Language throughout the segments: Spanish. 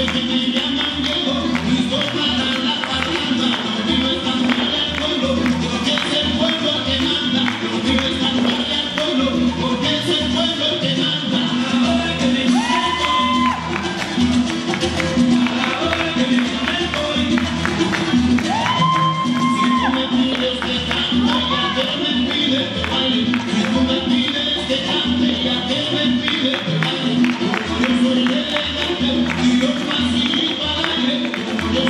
Que me llaman viejo y para la parranda Lo vivo es cantarle al pueblo Porque es el pueblo que manda Lo vivo es cantarle al pueblo Porque es el pueblo que manda Ahora voy, querido, me voy Ahora voy, querido, me voy Si tú me pides que cante Ya que me pides que baile Si tú me pides que cante Ya que me pides que baile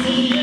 Hallelujah.